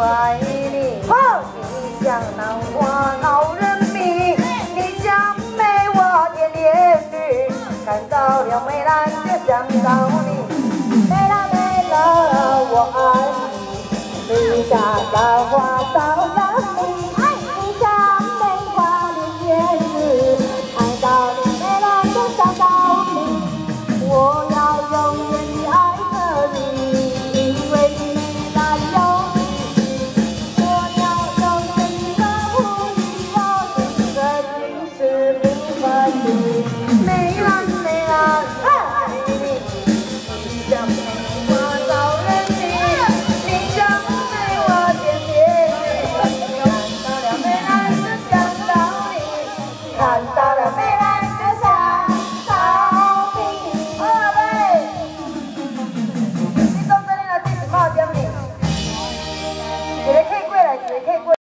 我爱你，我的南花闹人迷。你像美我的脸蛋，看到了梅兰就想到你。美兰美兰，我爱你，你打兰花。姐姐可以过来，姐姐可以过。